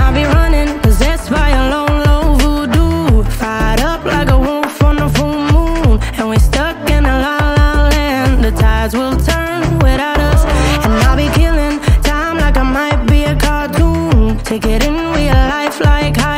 I be running, possessed by a lone, voodoo Fired up like a wolf on full moon. And we stuck in a la, la land. The tides will turn without us. And I'll be killing time like I might be a cartoon. Take it in real life like high